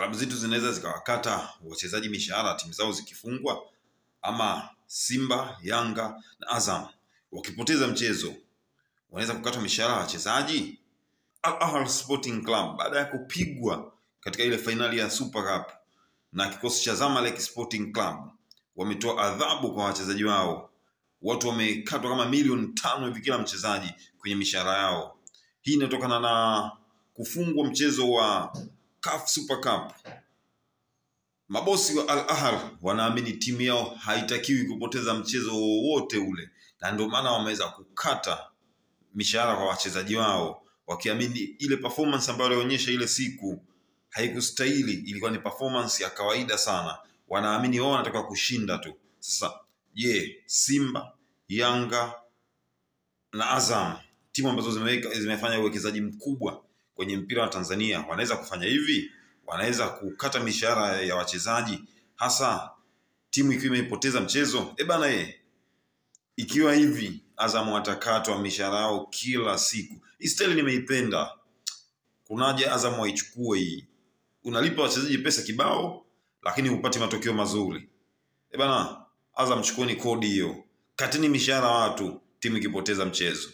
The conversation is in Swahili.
klabu zetu zinaweza zikawakata wachezaji mishahara timu zao zikifungwa, ama Simba, Yanga na Azam wakipoteza mchezo wanaweza kukatwa mishahara ya wachezaji? Al Ahly Sporting Club baada ya kupigwa katika ile fainali ya Super Cup na kikosi cha Zamalek Sporting Club wametoa adhabu kwa wachezaji wao. Watu wamekatwa kama milioni tano hivi kila mchezaji kwenye mishahara yao. Hii inatokana na kufungwa mchezo wa CAF Super Cup. Mabosi wa Al Ahly wanaamini timu yao haitakiwi kupoteza mchezo wowote ule, na ndio maana wameweza kukata mishahara kwa wachezaji wao, wakiamini ile performance ambayo walionyesha ile siku haikustahili, ilikuwa ni performance ya kawaida sana. Wanaamini wao wanataka kushinda tu. Sasa je, yeah, Simba, Yanga na Azam, timu ambazo zimefanya uwekezaji mkubwa kwenye mpira wa Tanzania, wanaweza kufanya hivi? Wanaweza kukata mishahara ya wachezaji, hasa timu ikiwa imepoteza mchezo? E bana, ye ikiwa hivi Azam watakatwa mishahara yao kila siku. Isteli nimeipenda. Kunaje Azam waichukue hii? Unalipa wachezaji pesa kibao, lakini hupati matokeo mazuri. E bana, Azam chukueni kodi hiyo, katini mishahara watu timu ikipoteza mchezo.